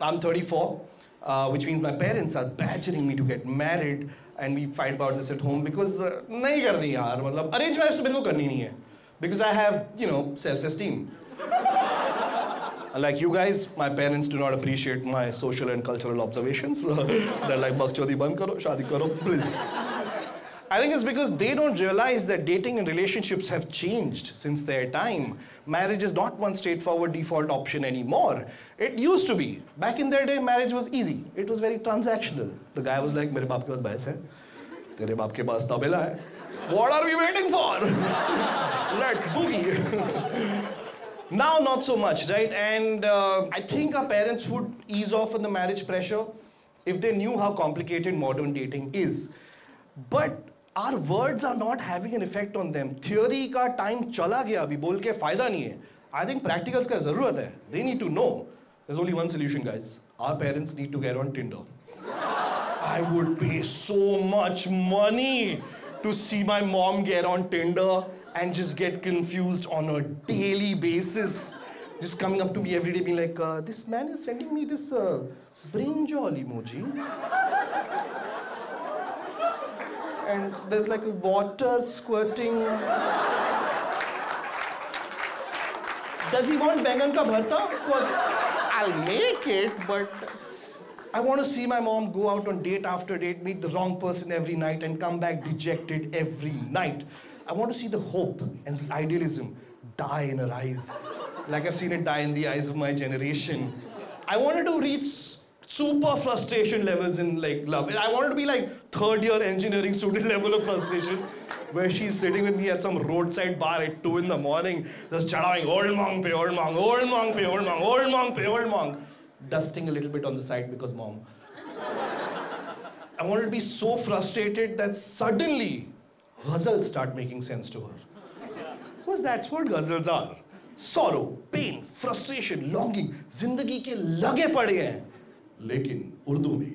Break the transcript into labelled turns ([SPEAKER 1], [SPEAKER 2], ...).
[SPEAKER 1] I'm 34, uh, which means my parents are badgering me to get married, and we fight about this at home because uh, नहीं करनी यार मतलब arranged marriage तो मेरे को करनी नहीं है because I have you know self-esteem. Like you guys, my parents do not appreciate my social and cultural observations. They're like, Bakchodi ban karo, shadi karo, please. I think it's because they don't realize that dating and relationships have changed since their time. Marriage is not one straightforward default option anymore. It used to be. Back in their day, marriage was easy. It was very transactional. The guy was like, मेरे बाप के पास भैंस है, तेरे बाप के पास तबेला है. What are we waiting for? Let's boogie. now, not so much, right? And uh, I think our parents would ease off on the marriage pressure if they knew how complicated modern dating is. But our words are not having an effect on them. Theory का time चला गया अभी बोल के फायदा नहीं है. I think practicals का जरूरत है. They need to know. There's only one solution, guys. Our parents need to get on Tinder. I would pay so much money to see my mom get on Tinder and just get confused on a daily basis. Just coming up to me every day, being like, uh, "This man is sending me this uh, brinjal emoji." and there's like a water squirting. Does he want bangan ka bharta? Well, I'll make it, but I want to see my mom go out on date after date, meet the wrong person every night, and come back dejected every night. I want to see the hope and the idealism die in her eyes, like I've seen it die in the eyes of my generation. I wanted to reach super frustration levels in like love. I wanted to be like third year engineering student level of frustration, where she's sitting with me at some roadside bar at two in the morning, just shouting, "Old monk, pay, old monk, old monk, pay, old monk, old monk, pay, old monk," dusting a little bit on the side because mom. I wanted to be so frustrated that suddenly ghazals start making sense to her. Because that's what ghazals are. Sorrow, pain, frustration, longing, जिंदगी के लगे पड़े हैं लेकिन उर्दू में